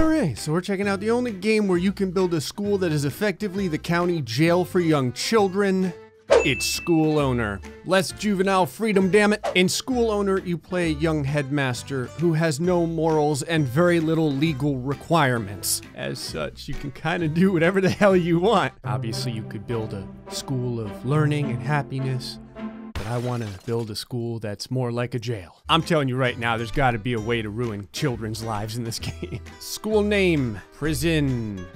Alright, so we're checking out the only game where you can build a school that is effectively the county jail for young children. It's School Owner. Less juvenile freedom, damn it. In School Owner, you play a young headmaster who has no morals and very little legal requirements. As such, you can kind of do whatever the hell you want. Obviously, you could build a school of learning and happiness, I want to build a school that's more like a jail. I'm telling you right now, there's got to be a way to ruin children's lives in this game. School name, prison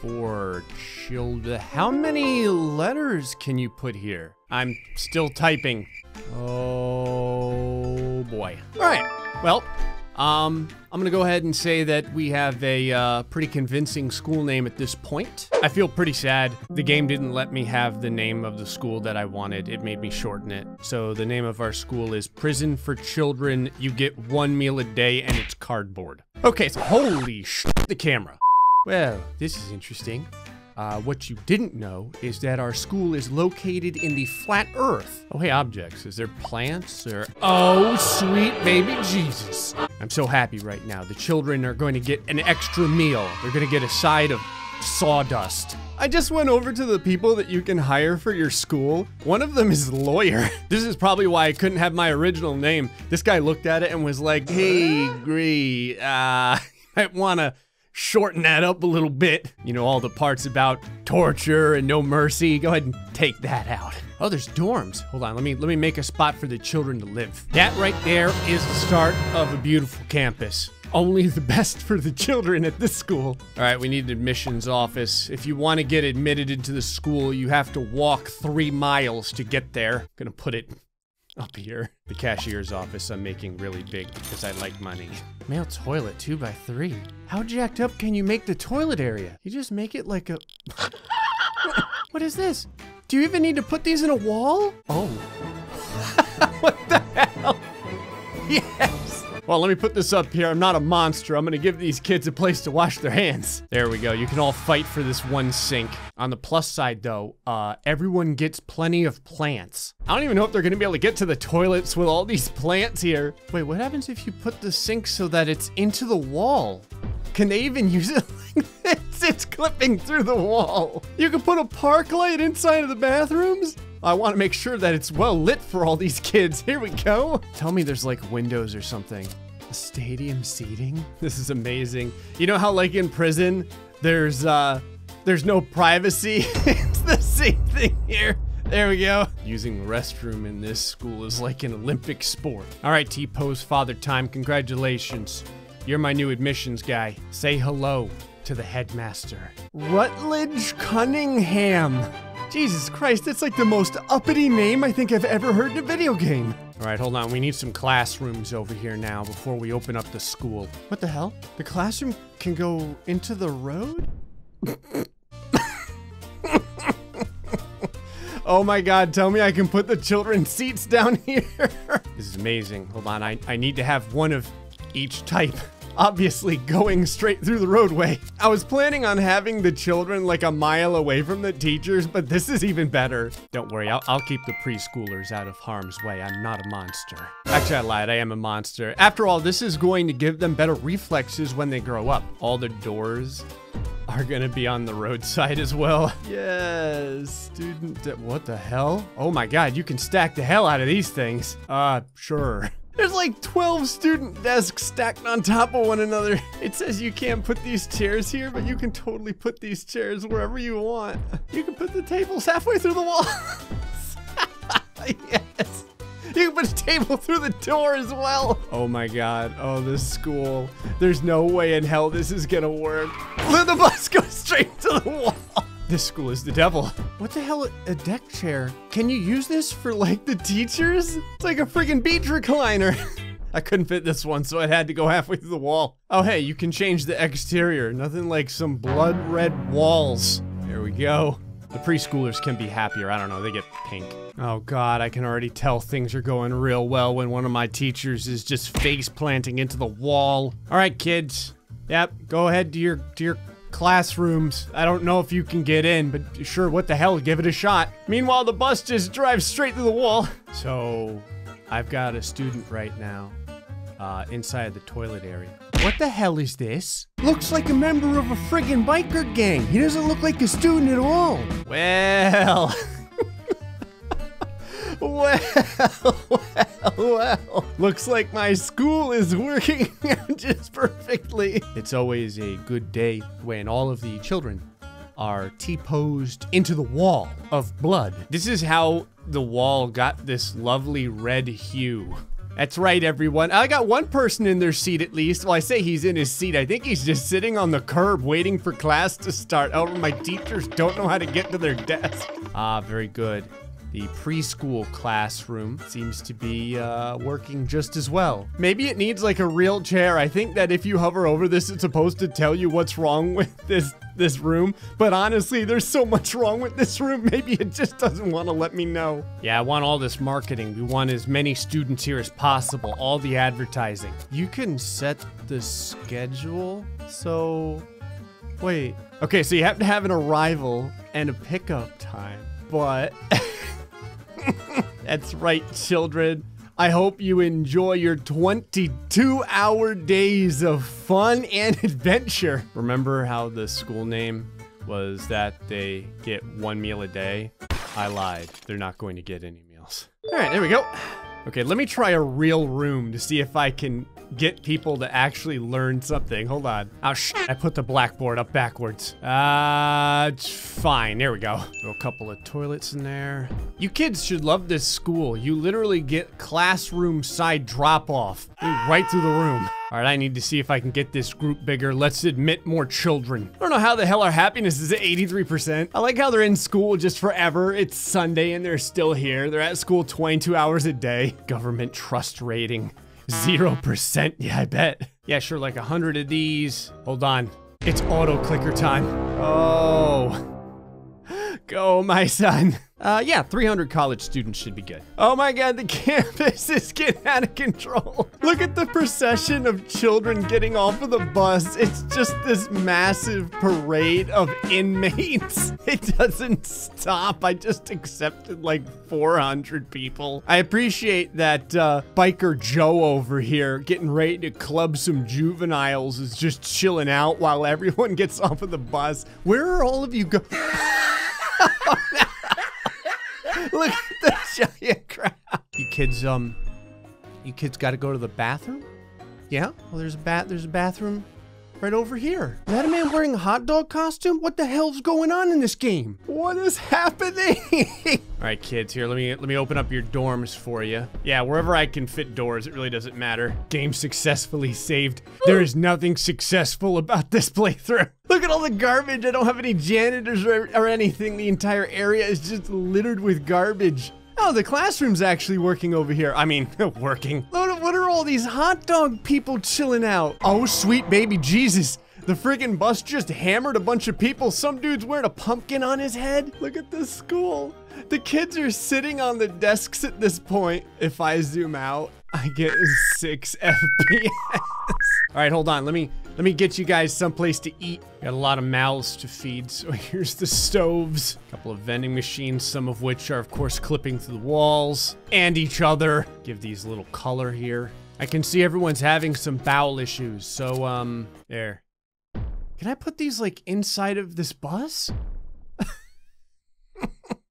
for children. How many letters can you put here? I'm still typing. Oh boy. All right. Well, um, I'm gonna go ahead and say that we have a uh, pretty convincing school name at this point. I feel pretty sad. The game didn't let me have the name of the school that I wanted. It made me shorten it. So the name of our school is Prison for Children. You get one meal a day and it's cardboard. Okay, so holy sh the camera. Well, this is interesting. Uh, what you didn't know is that our school is located in the flat earth. Oh, hey, objects. Is there plants or. Oh, sweet baby Jesus. I'm so happy right now. The children are going to get an extra meal. They're going to get a side of sawdust. I just went over to the people that you can hire for your school. One of them is lawyer. This is probably why I couldn't have my original name. This guy looked at it and was like, hey, Gray, uh, I wanna shorten that up a little bit. You know, all the parts about torture and no mercy. Go ahead and take that out. Oh, there's dorms. Hold on, let me let me make a spot for the children to live. That right there is the start of a beautiful campus. Only the best for the children at this school. All right, we need an admissions office. If you want to get admitted into the school, you have to walk three miles to get there. Gonna put it up here. The cashier's office I'm making really big because I like money. Male toilet two by three. How jacked up can you make the toilet area? You just make it like a. what is this? Do you even need to put these in a wall? Oh. what the hell? Yes. Well, let me put this up here. I'm not a monster. I'm gonna give these kids a place to wash their hands. There we go. You can all fight for this one sink. On the plus side, though, uh, everyone gets plenty of plants. I don't even know if they're gonna be able to get to the toilets with all these plants here. Wait, what happens if you put the sink so that it's into the wall? Can they even use it like this? It's clipping through the wall. You can put a park light inside of the bathrooms? I want to make sure that it's well lit for all these kids. Here we go. Tell me there's like windows or something. Stadium seating? This is amazing. You know how like in prison, there's uh there's no privacy? it's the same thing here. There we go. Using the restroom in this school is like an Olympic sport. All right, T-Pose Father Time, congratulations. You're my new admissions guy. Say hello to the headmaster. Rutledge Cunningham. Jesus Christ, that's like the most uppity name I think I've ever heard in a video game. All right, hold on. We need some classrooms over here now before we open up the school. What the hell? The classroom can go into the road? oh my god, tell me I can put the children's seats down here. this is amazing. Hold on, I, I need to have one of each type. Obviously, going straight through the roadway. I was planning on having the children like a mile away from the teachers, but this is even better. Don't worry, I'll, I'll keep the preschoolers out of harm's way. I'm not a monster. Actually, I lied. I am a monster. After all, this is going to give them better reflexes when they grow up. All the doors are gonna be on the roadside as well. Yes, student, what the hell? Oh my god, you can stack the hell out of these things. Uh, sure. There's like 12 student desks stacked on top of one another. It says you can't put these chairs here, but you can totally put these chairs wherever you want. You can put the tables halfway through the wall. yes. You can put a table through the door as well. Oh my god. Oh, this school. There's no way in hell this is gonna work. The bus go straight to the wall. This school is the devil. What the hell, a deck chair? Can you use this for like the teachers? It's like a freaking beach recliner. I couldn't fit this one, so I had to go halfway through the wall. Oh, hey, you can change the exterior. Nothing like some blood red walls. There we go. The preschoolers can be happier. I don't know, they get pink. Oh god, I can already tell things are going real well when one of my teachers is just face planting into the wall. All right, kids. Yep, go ahead to your to your classrooms. I don't know if you can get in, but sure, what the hell, give it a shot. Meanwhile, the bus just drives straight through the wall. So, I've got a student right now uh, inside the toilet area. What the hell is this? Looks like a member of a friggin' biker gang. He doesn't look like a student at all. Well. well, well. Looks like my school is working out just perfectly. It's always a good day when all of the children are T-posed into the wall of blood. This is how the wall got this lovely red hue. That's right, everyone. I got one person in their seat at least. Well, I say he's in his seat. I think he's just sitting on the curb waiting for class to start. Oh, my teachers don't know how to get to their desk. Ah, very good. The preschool classroom seems to be uh, working just as well. Maybe it needs like a real chair. I think that if you hover over this, it's supposed to tell you what's wrong with this this room. But honestly, there's so much wrong with this room. Maybe it just doesn't want to let me know. Yeah, I want all this marketing. We want as many students here as possible. All the advertising. You can set the schedule. So, wait. Okay, so you have to have an arrival and a pickup time. But... That's right, children. I hope you enjoy your 22 hour days of fun and adventure. Remember how the school name was that they get one meal a day? I lied. They're not going to get any meals. All right, there we go. Okay, let me try a real room to see if I can get people to actually learn something. Hold on. Oh, sh I put the blackboard up backwards. Uh, fine. There we go. Throw a couple of toilets in there. You kids should love this school. You literally get classroom side drop off right through the room. All right, I need to see if I can get this group bigger. Let's admit more children. I don't know how the hell our happiness is at 83%. I like how they're in school just forever. It's Sunday and they're still here. They're at school 22 hours a day. Government trust rating. Zero percent, yeah, I bet. Yeah, sure, like a hundred of these. Hold on. It's auto clicker time. Oh. Go, my son. Uh, yeah, 300 college students should be good. Oh my god, the campus is getting out of control. Look at the procession of children getting off of the bus. It's just this massive parade of inmates. It doesn't stop. I just accepted like 400 people. I appreciate that uh, biker Joe over here getting ready to club some juveniles is just chilling out while everyone gets off of the bus. Where are all of you go? Look at the giant crowd. You kids, um, you kids got to go to the bathroom? Yeah. Well, there's a bat. There's a bathroom right over here. Is that a man wearing a hot dog costume? What the hell's going on in this game? What is happening? All right, kids, here, let me let me open up your dorms for you. Yeah, wherever I can fit doors, it really doesn't matter. Game successfully saved. There is nothing successful about this playthrough. Look at all the garbage. I don't have any janitors or, or anything. The entire area is just littered with garbage. Oh, the classroom's actually working over here. I mean, working. What are all these hot dog people chilling out? Oh, sweet baby Jesus. The friggin' bus just hammered a bunch of people. Some dude's wearing a pumpkin on his head. Look at this school. The kids are sitting on the desks at this point. If I zoom out, I get six FPS. All right, hold on. Let me let me get you guys someplace to eat. Got a lot of mouths to feed, so here's the stoves. A couple of vending machines, some of which are, of course, clipping through the walls and each other. Give these a little color here. I can see everyone's having some bowel issues, so, um, there. Can I put these, like, inside of this bus?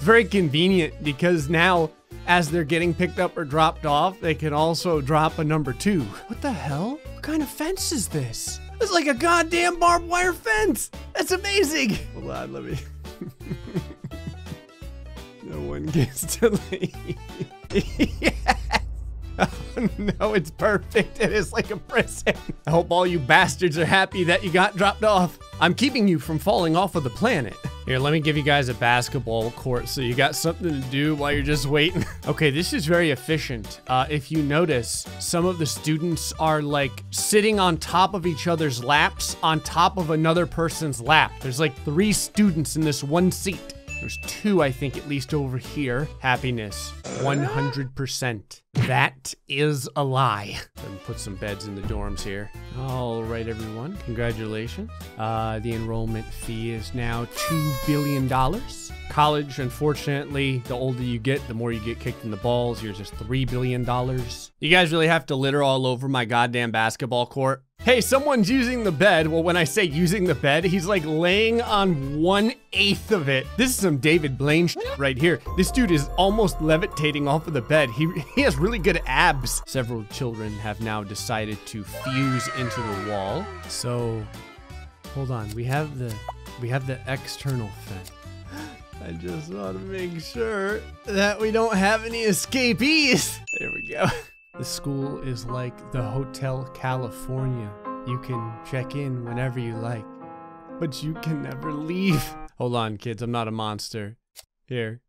Very convenient because now as they're getting picked up or dropped off, they can also drop a number two. What the hell? What kind of fence is this? It's like a goddamn barbed wire fence. That's amazing. Hold on, let me. no one gets to leave. yes. Oh, no, it's perfect. It is like a prison. I hope all you bastards are happy that you got dropped off. I'm keeping you from falling off of the planet. Here, let me give you guys a basketball court so you got something to do while you're just waiting. okay, this is very efficient. Uh, if you notice, some of the students are like sitting on top of each other's laps on top of another person's lap. There's like three students in this one seat. There's two, I think, at least over here. Happiness, 100%. That is a lie. Me put some beds in the dorms here. All right, everyone, congratulations. Uh, the enrollment fee is now $2 billion. College, unfortunately, the older you get, the more you get kicked in the balls. Here's just $3 billion. You guys really have to litter all over my goddamn basketball court? Hey, someone's using the bed. Well, when I say using the bed, he's like laying on one eighth of it. This is some David Blaine right here. This dude is almost levitating off of the bed. He, he has really good abs. Several children have now decided to fuse into the wall. So, hold on. We have the we have the external fence. I just want to make sure that we don't have any escapees. There we go. The school is like the Hotel California. You can check in whenever you like, but you can never leave. Hold on, kids, I'm not a monster. Here,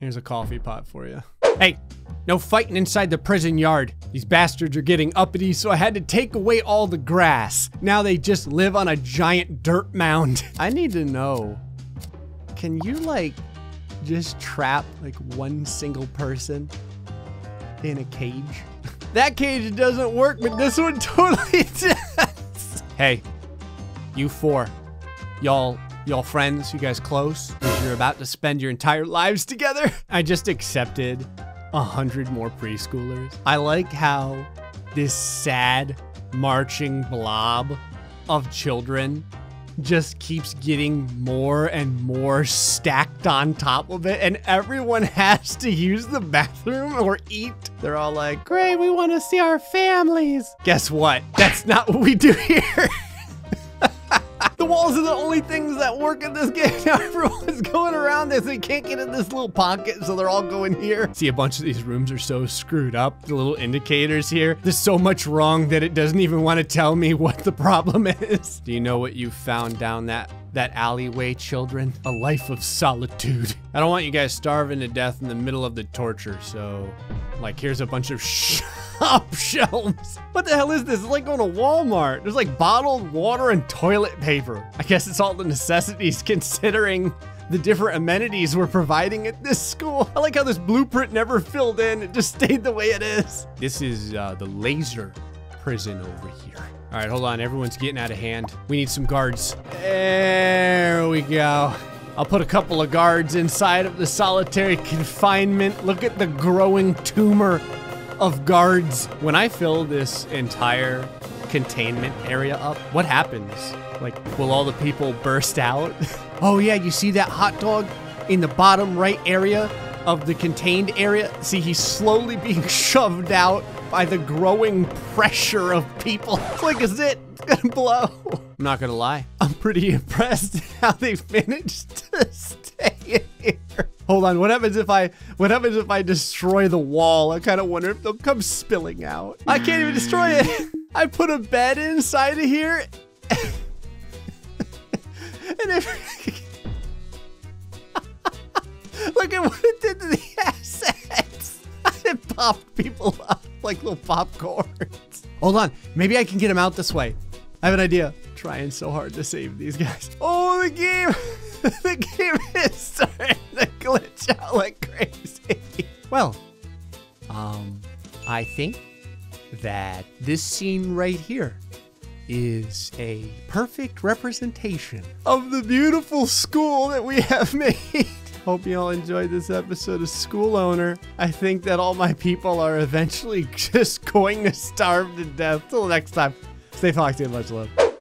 here's a coffee pot for you. Hey, no fighting inside the prison yard. These bastards are getting uppity, so I had to take away all the grass. Now they just live on a giant dirt mound. I need to know, can you like just trap like one single person in a cage? That cage doesn't work, but this one totally does. Hey, you four, y'all, y'all friends, you guys close? You're about to spend your entire lives together? I just accepted a hundred more preschoolers. I like how this sad marching blob of children just keeps getting more and more stacked on top of it, and everyone has to use the bathroom or eat. They're all like, Great, we want to see our families. Guess what? That's not what we do here. The walls are the only things that work in this game. Now everyone's going around this. They can't get in this little pocket, so they're all going here. See, a bunch of these rooms are so screwed up. The little indicators here. There's so much wrong that it doesn't even want to tell me what the problem is. Do you know what you found down that that alleyway, children? A life of solitude. I don't want you guys starving to death in the middle of the torture, so like here's a bunch of shelves. What the hell is this? It's like going to Walmart. There's like bottled water and toilet paper. I guess it's all the necessities considering the different amenities we're providing at this school. I like how this blueprint never filled in. It just stayed the way it is. This is uh, the laser prison over here. All right, hold on. Everyone's getting out of hand. We need some guards. There we go. I'll put a couple of guards inside of the solitary confinement. Look at the growing tumor of guards. When I fill this entire containment area up, what happens? Like, will all the people burst out? oh yeah, you see that hot dog in the bottom right area of the contained area? See, he's slowly being shoved out by the growing pressure of people. It's like, is it gonna blow? I'm not gonna lie. I'm pretty impressed how they managed to stay in here. Hold on, what happens if I what happens if I destroy the wall? I kind of wonder if they'll come spilling out. I can't even destroy it. I put a bed inside of here. and if Look at what it did to the assets. it popped people up like little popcorns. Hold on, maybe I can get them out this way. I have an idea. Trying so hard to save these guys. Oh, the game, the game is out like crazy. Well, um, I think that this scene right here is a perfect representation of the beautiful school that we have made. Hope you all enjoyed this episode of School Owner. I think that all my people are eventually just going to starve to death. Till next time, stay foxy and much love.